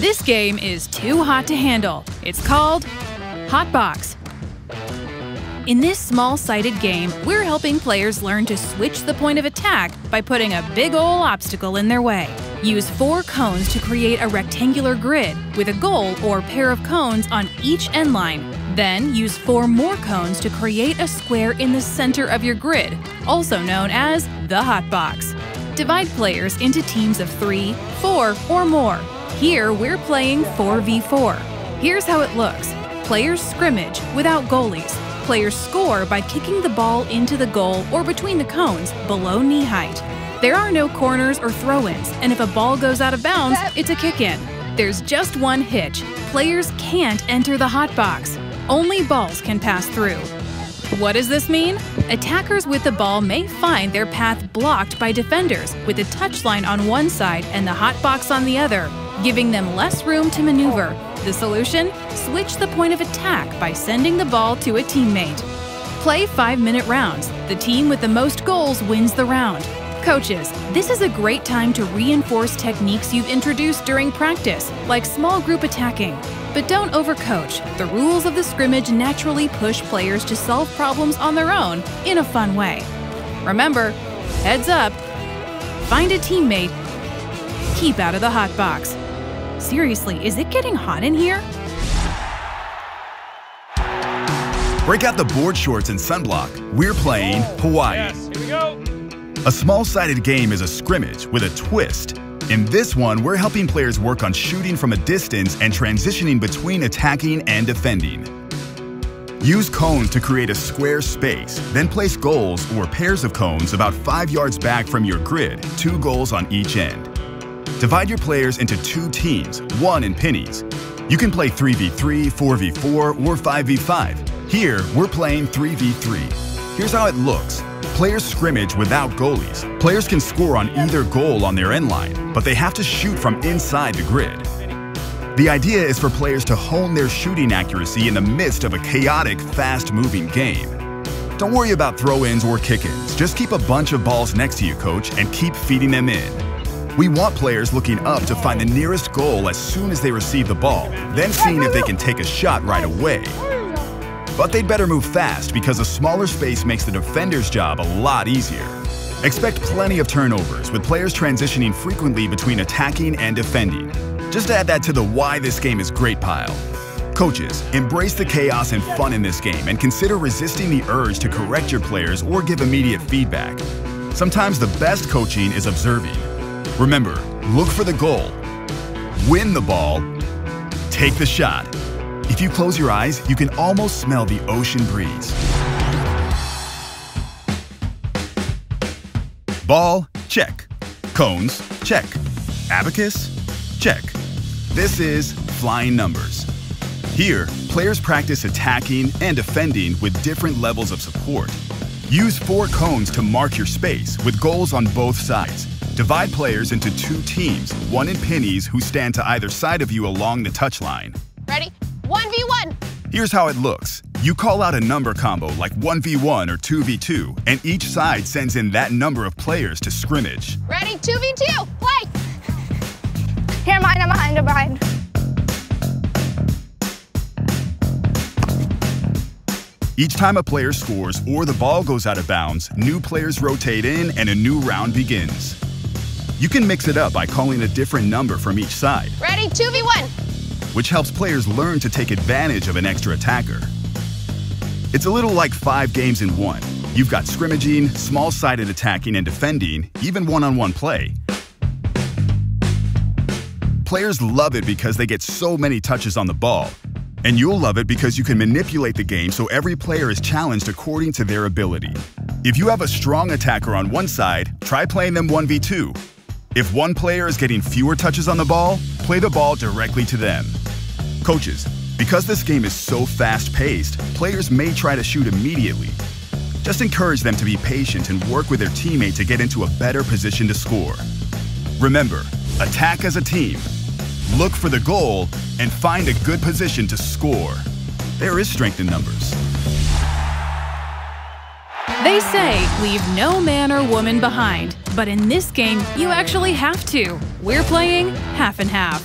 This game is too hot to handle. It's called Hotbox. In this small-sided game, we're helping players learn to switch the point of attack by putting a big ol' obstacle in their way. Use four cones to create a rectangular grid with a goal or pair of cones on each end line. Then use four more cones to create a square in the center of your grid, also known as the hotbox. Divide players into teams of three, four, or more. Here we're playing 4v4. Here's how it looks. Players scrimmage without goalies. Players score by kicking the ball into the goal or between the cones below knee height. There are no corners or throw ins, and if a ball goes out of bounds, it's a kick in. There's just one hitch players can't enter the hot box. Only balls can pass through. What does this mean? Attackers with the ball may find their path blocked by defenders with the touchline on one side and the hot box on the other, giving them less room to maneuver. The solution? Switch the point of attack by sending the ball to a teammate. Play 5-minute rounds. The team with the most goals wins the round. Coaches, this is a great time to reinforce techniques you've introduced during practice, like small group attacking. But don't overcoach. The rules of the scrimmage naturally push players to solve problems on their own in a fun way. Remember, heads up, find a teammate, keep out of the hot box. Seriously, is it getting hot in here? Break out the board shorts and sunblock. We're playing oh, Hawaii. Yes, here we go. A small-sided game is a scrimmage with a twist. In this one, we're helping players work on shooting from a distance and transitioning between attacking and defending. Use cones to create a square space, then place goals or pairs of cones about 5 yards back from your grid, two goals on each end. Divide your players into two teams, one in pennies. You can play 3v3, 4v4, or 5v5. Here, we're playing 3v3. Here's how it looks. Players scrimmage without goalies. Players can score on either goal on their end line, but they have to shoot from inside the grid. The idea is for players to hone their shooting accuracy in the midst of a chaotic, fast-moving game. Don't worry about throw-ins or kick-ins. Just keep a bunch of balls next to you, coach, and keep feeding them in. We want players looking up to find the nearest goal as soon as they receive the ball, then seeing if they can take a shot right away. But they'd better move fast because a smaller space makes the defender's job a lot easier. Expect plenty of turnovers, with players transitioning frequently between attacking and defending. Just add that to the why this game is great pile. Coaches, embrace the chaos and fun in this game and consider resisting the urge to correct your players or give immediate feedback. Sometimes the best coaching is observing. Remember, look for the goal, win the ball, take the shot. If you close your eyes, you can almost smell the ocean breeze. Ball, check. Cones, check. Abacus, check. This is flying numbers. Here, players practice attacking and defending with different levels of support. Use four cones to mark your space with goals on both sides. Divide players into two teams, one in pennies who stand to either side of you along the touchline. Ready? 1v1! Here's how it looks. You call out a number combo like 1v1 or 2v2, and each side sends in that number of players to scrimmage. Ready? 2v2! Play! Here, mine, I'm behind, I'm behind. Each time a player scores or the ball goes out of bounds, new players rotate in and a new round begins. You can mix it up by calling a different number from each side, Ready? 2v1! which helps players learn to take advantage of an extra attacker. It's a little like five games in one. You've got scrimmaging, small-sided attacking and defending, even one-on-one play. Players love it because they get so many touches on the ball. And you'll love it because you can manipulate the game so every player is challenged according to their ability. If you have a strong attacker on one side, try playing them 1v2. If one player is getting fewer touches on the ball, play the ball directly to them. Coaches, because this game is so fast-paced, players may try to shoot immediately. Just encourage them to be patient and work with their teammate to get into a better position to score. Remember, attack as a team, look for the goal, and find a good position to score. There is strength in numbers. They say leave no man or woman behind, but in this game, you actually have to. We're playing half and half.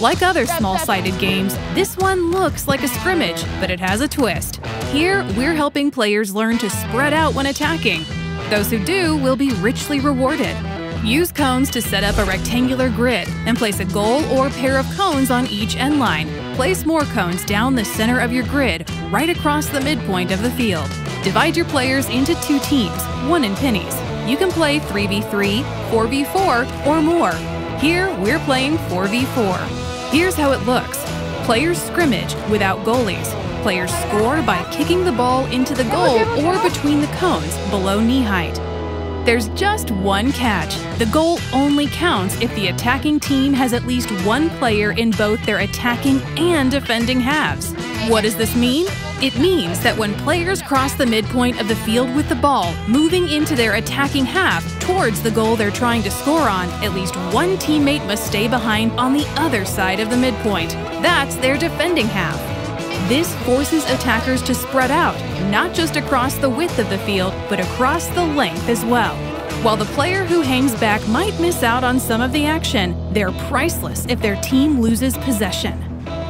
Like other small-sided games, this one looks like a scrimmage, but it has a twist. Here, we're helping players learn to spread out when attacking. Those who do will be richly rewarded. Use cones to set up a rectangular grid and place a goal or pair of cones on each end line. Place more cones down the center of your grid, right across the midpoint of the field. Divide your players into two teams, one in pennies. You can play 3v3, 4v4, or more. Here, we're playing 4v4. Here's how it looks. Players scrimmage without goalies. Players score by kicking the ball into the goal or between the cones below knee height. There's just one catch. The goal only counts if the attacking team has at least one player in both their attacking and defending halves. What does this mean? It means that when players cross the midpoint of the field with the ball, moving into their attacking half towards the goal they're trying to score on, at least one teammate must stay behind on the other side of the midpoint. That's their defending half. This forces attackers to spread out, not just across the width of the field, but across the length as well. While the player who hangs back might miss out on some of the action, they're priceless if their team loses possession.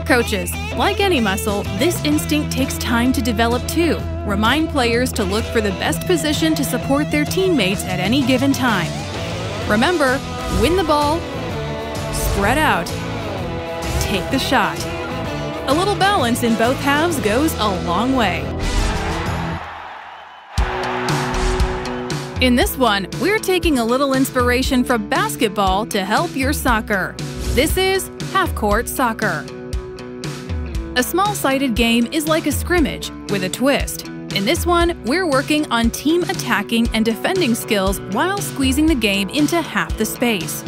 Coaches, like any muscle, this instinct takes time to develop too. Remind players to look for the best position to support their teammates at any given time. Remember, win the ball, spread out, take the shot. A little balance in both halves goes a long way. In this one, we're taking a little inspiration from basketball to help your soccer. This is half-court soccer. A small-sided game is like a scrimmage with a twist. In this one, we're working on team attacking and defending skills while squeezing the game into half the space.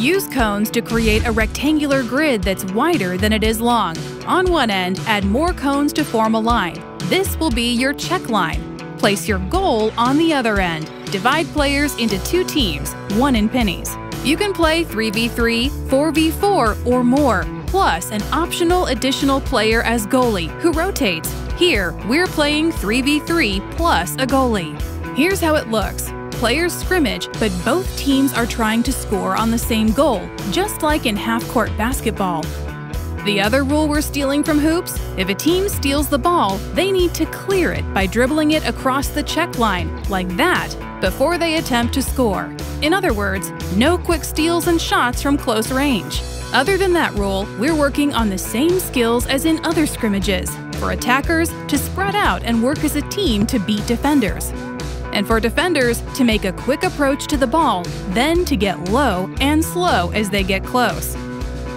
Use cones to create a rectangular grid that's wider than it is long. On one end, add more cones to form a line. This will be your check line. Place your goal on the other end. Divide players into two teams, one in pennies. You can play 3v3, 4v4, or more, plus an optional additional player as goalie who rotates. Here, we're playing 3v3 plus a goalie. Here's how it looks. Players scrimmage, but both teams are trying to score on the same goal, just like in half-court basketball. The other rule we're stealing from hoops? If a team steals the ball, they need to clear it by dribbling it across the check line, like that, before they attempt to score. In other words, no quick steals and shots from close range. Other than that rule, we're working on the same skills as in other scrimmages, for attackers to spread out and work as a team to beat defenders. And for defenders to make a quick approach to the ball, then to get low and slow as they get close.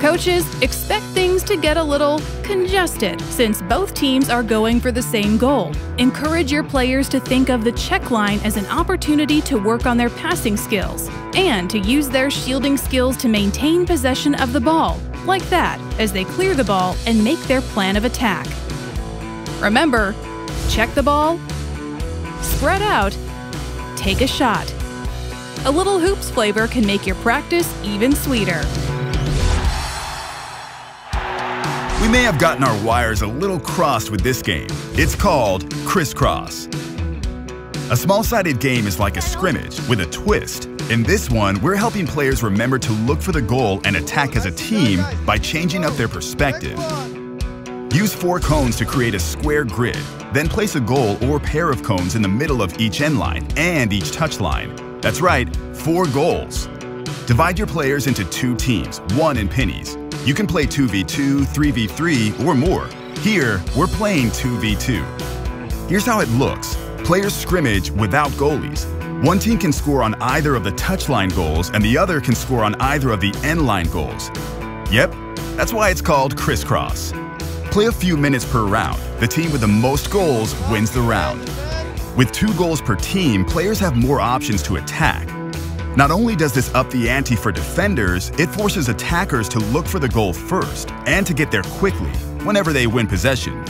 Coaches expect things to get a little congested since both teams are going for the same goal. Encourage your players to think of the check line as an opportunity to work on their passing skills and to use their shielding skills to maintain possession of the ball, like that, as they clear the ball and make their plan of attack. Remember, check the ball, spread out, take a shot. A little hoops flavor can make your practice even sweeter. We may have gotten our wires a little crossed with this game. It's called Crisscross. A small-sided game is like a scrimmage with a twist. In this one, we're helping players remember to look for the goal and attack as a team by changing up their perspective. Use four cones to create a square grid, then place a goal or pair of cones in the middle of each end line and each touch line. That's right, four goals. Divide your players into two teams, one in pennies. You can play 2v2, 3v3, or more. Here, we're playing 2v2. Here's how it looks. Players scrimmage without goalies. One team can score on either of the touchline goals and the other can score on either of the end line goals. Yep, that's why it's called crisscross. Play a few minutes per round. The team with the most goals wins the round. With two goals per team, players have more options to attack. Not only does this up the ante for defenders, it forces attackers to look for the goal first and to get there quickly whenever they win possession.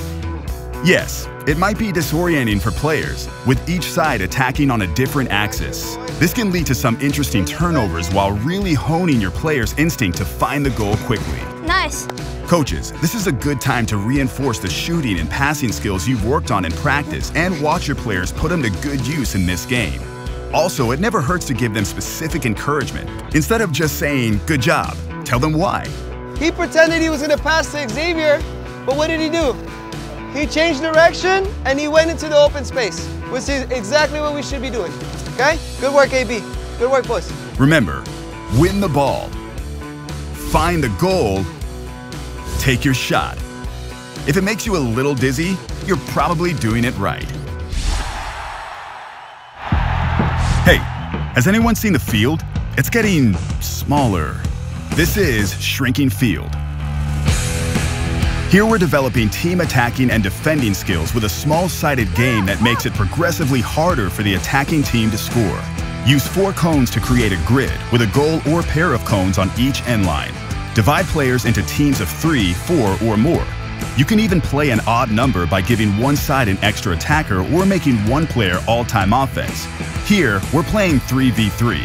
Yes, it might be disorienting for players, with each side attacking on a different axis. This can lead to some interesting turnovers while really honing your player's instinct to find the goal quickly. Nice. Coaches, this is a good time to reinforce the shooting and passing skills you've worked on in practice and watch your players put them to good use in this game. Also, it never hurts to give them specific encouragement. Instead of just saying, good job, tell them why. He pretended he was gonna pass to Xavier, but what did he do? He changed direction and he went into the open space, which is exactly what we should be doing. Okay? Good work, AB. Good work, boys. Remember, win the ball, find the goal, take your shot. If it makes you a little dizzy, you're probably doing it right. Hey, has anyone seen the field? It's getting smaller. This is Shrinking Field. Here we're developing team attacking and defending skills with a small-sided game that makes it progressively harder for the attacking team to score. Use four cones to create a grid with a goal or pair of cones on each end line. Divide players into teams of three, four, or more. You can even play an odd number by giving one side an extra attacker or making one player all-time offense. Here, we're playing 3v3.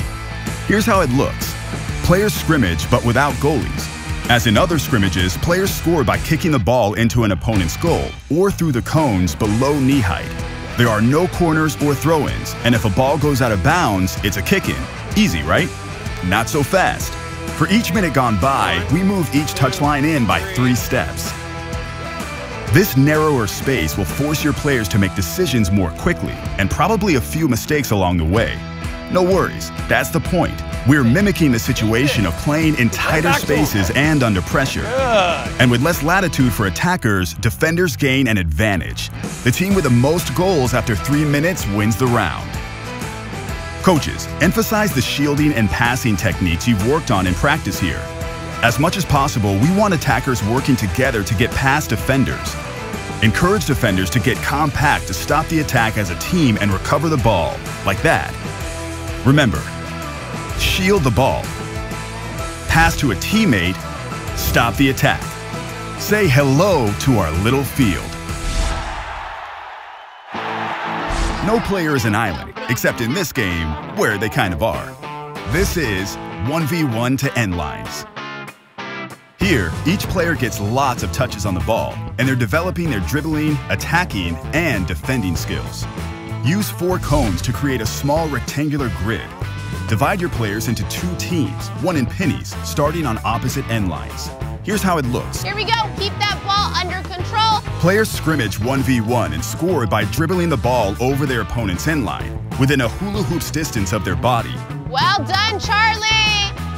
Here's how it looks. Players scrimmage but without goalies. As in other scrimmages, players score by kicking the ball into an opponent's goal or through the cones below knee height. There are no corners or throw-ins, and if a ball goes out of bounds, it's a kick-in. Easy, right? Not so fast. For each minute gone by, we move each touchline in by three steps. This narrower space will force your players to make decisions more quickly, and probably a few mistakes along the way. No worries, that's the point. We're mimicking the situation of playing in tighter spaces and under pressure. And with less latitude for attackers, defenders gain an advantage. The team with the most goals after three minutes wins the round. Coaches, emphasize the shielding and passing techniques you've worked on in practice here. As much as possible, we want attackers working together to get past defenders. Encourage defenders to get compact to stop the attack as a team and recover the ball, like that. Remember, shield the ball. Pass to a teammate, stop the attack. Say hello to our little field. No player is an island, except in this game, where they kind of are. This is 1v1 to end lines. Here, each player gets lots of touches on the ball, and they're developing their dribbling, attacking, and defending skills. Use four cones to create a small rectangular grid. Divide your players into two teams, one in pennies, starting on opposite end lines. Here's how it looks. Here we go. Keep that ball under control. Players scrimmage 1v1 and score by dribbling the ball over their opponent's end line, within a hula hoop's distance of their body. Well done, Charlie.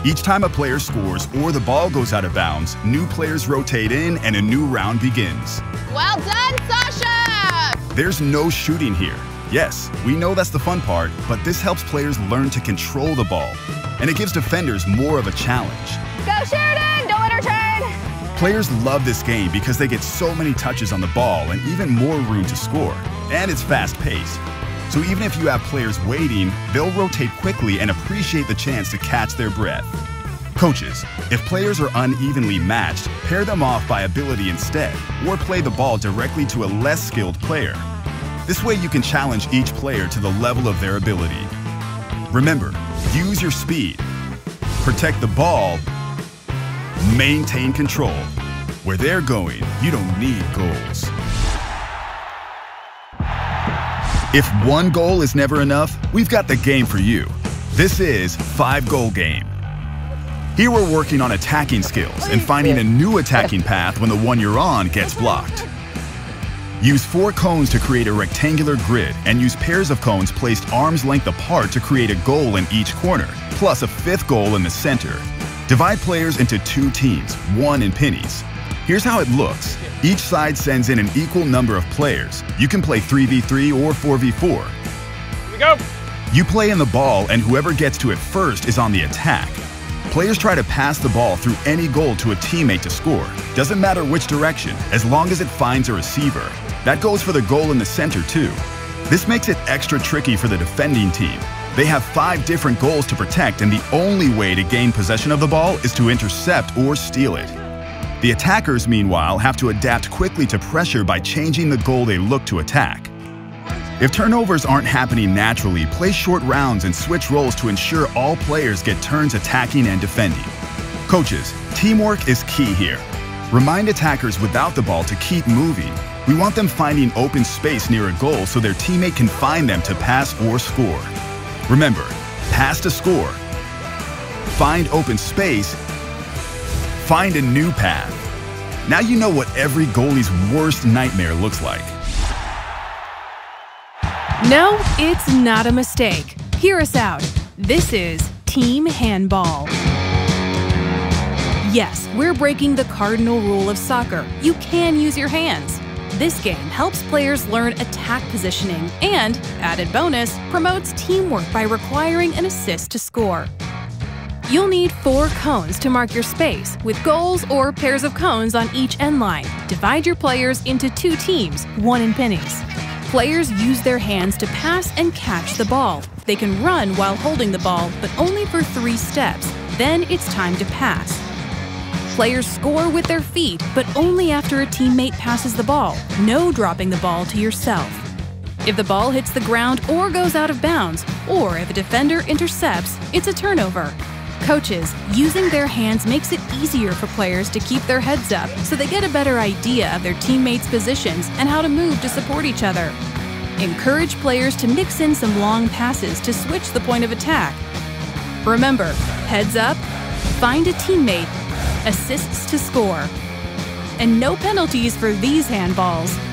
Each time a player scores or the ball goes out of bounds, new players rotate in and a new round begins. Well done, Sasha. There's no shooting here. Yes, we know that's the fun part, but this helps players learn to control the ball, and it gives defenders more of a challenge. Go shooting. Don't let her turn. Players love this game because they get so many touches on the ball and even more room to score, and it's fast-paced. So even if you have players waiting, they'll rotate quickly and appreciate the chance to catch their breath. Coaches, if players are unevenly matched, pair them off by ability instead, or play the ball directly to a less skilled player. This way you can challenge each player to the level of their ability. Remember, use your speed, protect the ball, maintain control. Where they're going, you don't need goals. If one goal is never enough, we've got the game for you. This is Five Goal Game. Here we're working on attacking skills and finding a new attacking path when the one you're on gets blocked. Use four cones to create a rectangular grid and use pairs of cones placed arm's length apart to create a goal in each corner, plus a fifth goal in the center. Divide players into two teams, one in pennies. Here's how it looks. Each side sends in an equal number of players. You can play 3v3 or 4v4. Here we go. You play in the ball and whoever gets to it first is on the attack. Players try to pass the ball through any goal to a teammate to score. Doesn't matter which direction, as long as it finds a receiver. That goes for the goal in the center too. This makes it extra tricky for the defending team. They have five different goals to protect and the only way to gain possession of the ball is to intercept or steal it. The attackers, meanwhile, have to adapt quickly to pressure by changing the goal they look to attack. If turnovers aren't happening naturally, play short rounds and switch roles to ensure all players get turns attacking and defending. Coaches, teamwork is key here. Remind attackers without the ball to keep moving. We want them finding open space near a goal so their teammate can find them to pass or score. Remember, pass to score, find open space, Find a new path. Now you know what every goalie's worst nightmare looks like. No, it's not a mistake. Hear us out. This is Team Handball. Yes, we're breaking the cardinal rule of soccer. You can use your hands. This game helps players learn attack positioning and, added bonus, promotes teamwork by requiring an assist to score. You'll need four cones to mark your space, with goals or pairs of cones on each end line. Divide your players into two teams, one in pennies. Players use their hands to pass and catch the ball. They can run while holding the ball, but only for three steps. Then it's time to pass. Players score with their feet, but only after a teammate passes the ball, no dropping the ball to yourself. If the ball hits the ground or goes out of bounds, or if a defender intercepts, it's a turnover. Coaches, using their hands makes it easier for players to keep their heads up so they get a better idea of their teammates' positions and how to move to support each other. Encourage players to mix in some long passes to switch the point of attack. Remember, heads up, find a teammate, assists to score. And no penalties for these handballs.